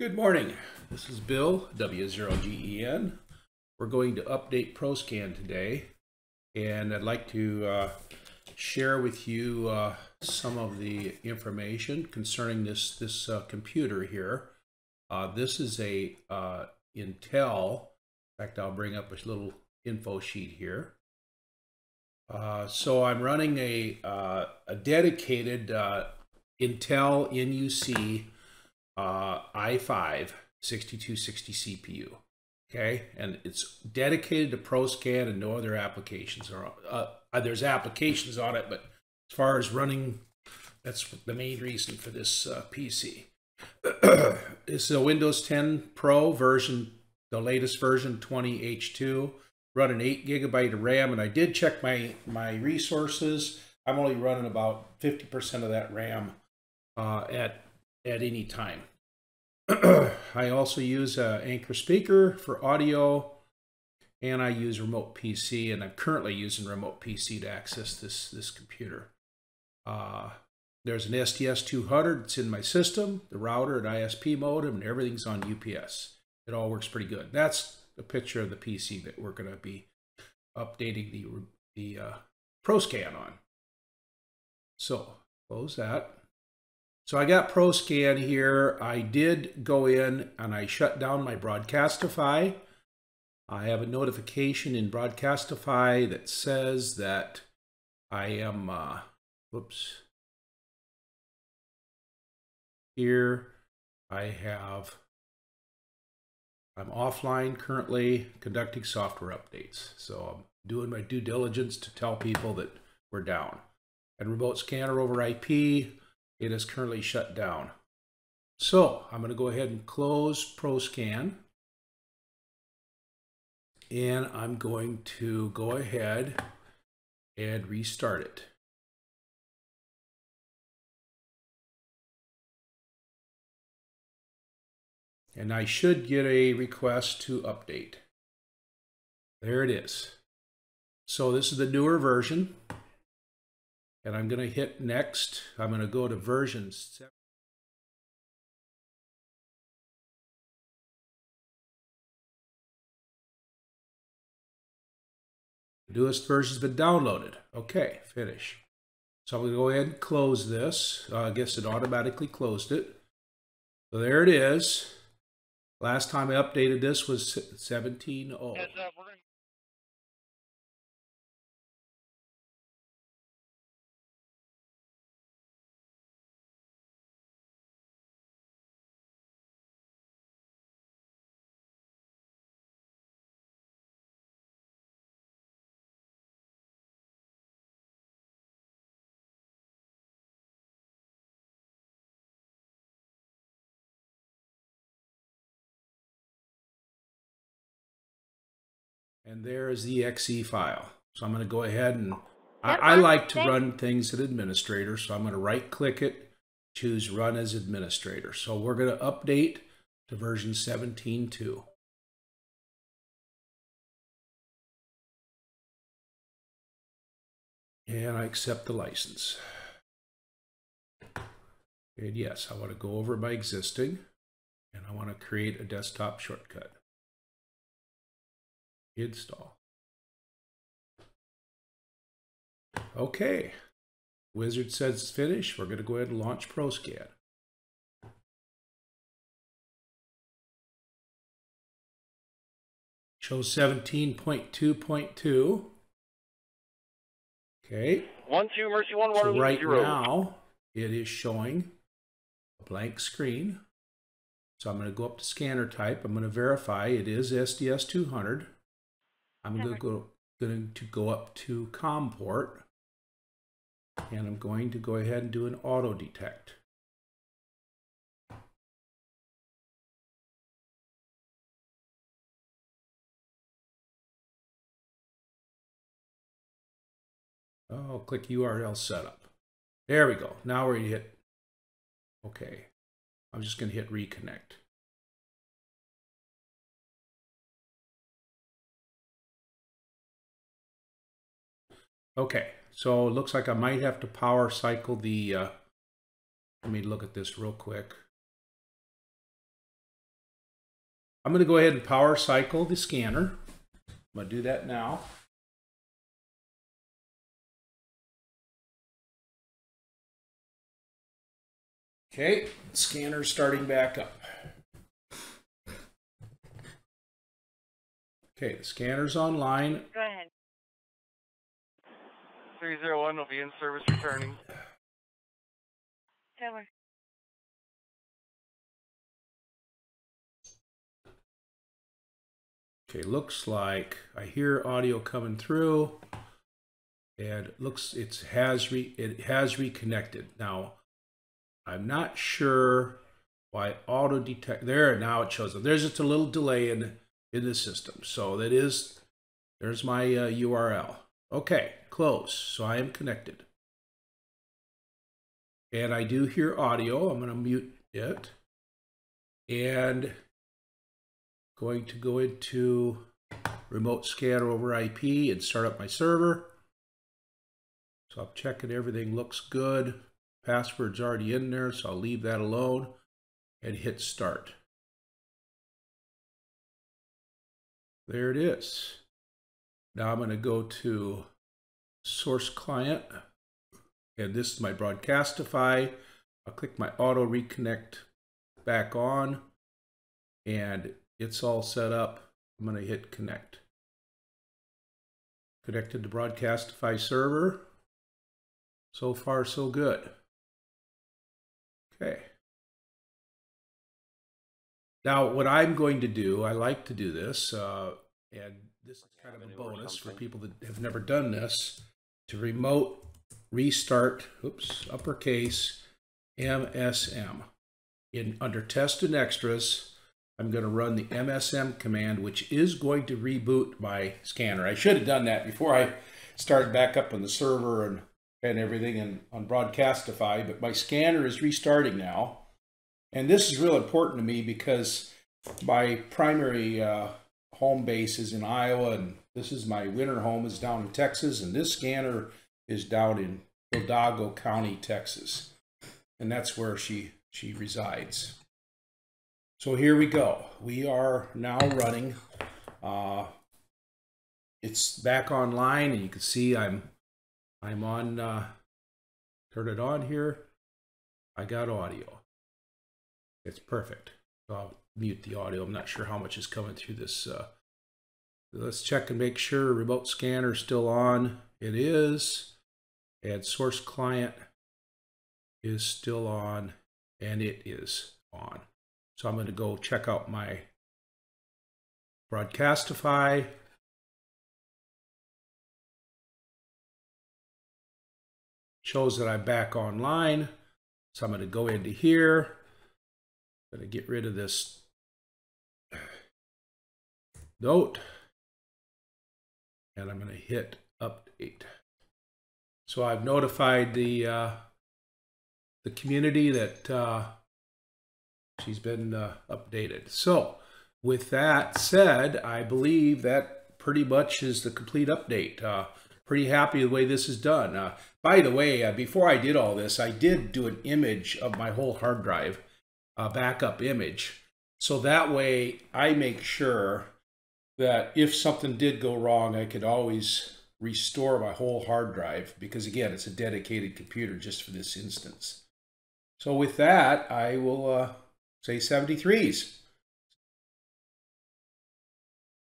Good morning. This is Bill, W0GEN. We're going to update ProScan today, and I'd like to uh, share with you uh, some of the information concerning this, this uh, computer here. Uh, this is a uh, Intel, in fact, I'll bring up a little info sheet here. Uh, so I'm running a, a dedicated Intel NUC uh, i5 6260 CPU. Okay, and it's dedicated to ProScan and no other applications. Or uh, uh, there's applications on it, but as far as running, that's the main reason for this uh, PC. is a Windows 10 Pro version, the latest version 20H2. Running 8 gigabyte of RAM, and I did check my my resources. I'm only running about 50% of that RAM uh, at at any time. I also use an Anker speaker for audio, and I use remote PC, and I'm currently using remote PC to access this, this computer. Uh, there's an SDS-200 that's in my system, the router and ISP modem, and everything's on UPS. It all works pretty good. That's a picture of the PC that we're going to be updating the, the uh, ProScan on. So, close that. So I got ProScan here. I did go in and I shut down my Broadcastify. I have a notification in Broadcastify that says that I am, uh, whoops. Here I have, I'm offline currently conducting software updates. So I'm doing my due diligence to tell people that we're down. And remote scanner over IP, it is currently shut down. So I'm going to go ahead and close ProScan. And I'm going to go ahead and restart it. And I should get a request to update. There it is. So this is the newer version and I'm going to hit next. I'm going to go to versions. The newest version's been downloaded. Okay, finish. So I'm going to go ahead and close this. Uh, I guess it automatically closed it. So there it is. Last time I updated this was 17.0. and there is the exe file. So I'm going to go ahead and I, I, like to run things as administrator, so I'm going to right click it, choose run as administrator. So we're going to update to version 17.2. And I accept the license. And yes, I want to go over my existing and I want to create a desktop shortcut install. Okay, Wizard says it's finished. We're going to go ahead and launch ProScan. Shows 17.2.2. Okay. One two Mercy one water so right zero. now it is showing a blank screen. So I'm going to go up to scanner type. I'm going to verify it is SDS 200. I'm going to go, going to go up to COM port and I'm going to go ahead and do an auto detect. Oh, click URL setup. There we go. Now we're going to hit OK. I'm just going to hit reconnect. Okay, so it looks like I might have to power cycle the, uh, let me look at this real quick. I'm going to go ahead and power cycle the scanner. I'm going to do that now. Okay, scanner starting back up. Okay, the scanner's online. Go ahead. 301 will be in service returning. Taylor. Okay, looks like I hear audio coming through, and it looks it has re, it has reconnected. Now, I'm not sure why auto detect there. Now it shows up. There's just a little delay in in the system, so that is there's my uh, URL. Okay, close. So I am connected, and I do hear audio. I'm going to mute it, and going to go into remote scanner over IP and start up my server. So I'm checking everything looks good. Password's already in there, so I'll leave that alone and hit start. There it is. Now I'm going to go to source client and this is my broadcastify. I'll click my auto reconnect back on and it's all set up. I'm going to hit connect. Connected to Broadcastify server. So far, so good. Okay. Now, what I'm going to do, I like to do this, uh, and this is kind of a bonus for people that have never done this, to remote restart, oops, uppercase, MSM. In under test and extras, I'm going to run the MSM command, which is going to reboot my scanner. I should have done that before I started back up on the server and, and everything and on Broadcastify, but my scanner is restarting now. And this is real important to me because my primary uh, home base is in Iowa, and this is my winter home is down in Texas, and this scanner is down in Hidalgo County, Texas. And that's where she, she resides. So here we go. We are now running. Uh, it's back online, and you can see I'm I'm on. Uh, turn it on here. I got audio. It's perfect. I'll mute the audio. I'm not sure how much is coming through this. Uh, let's check and make sure remote scanner is still on. It is. And source client is still on, and it is on. So I'm going to go check out my Broadcastify. Shows that I'm back online. So I'm going to go into here. I'm going to get rid of this note. And I'm going to hit update. So I've notified the uh, the community that uh, she's been uh, updated. So with that said, I believe that pretty much is the complete update. Uh, pretty happy the way this is done. Uh, by the way, uh, before I did all this, I did do an image of my whole hard drive, a backup image. So that way I make sure that if something did go wrong, I could always restore my whole hard drive because again, it's a dedicated computer just for this instance. So with that, I will uh, say 73s.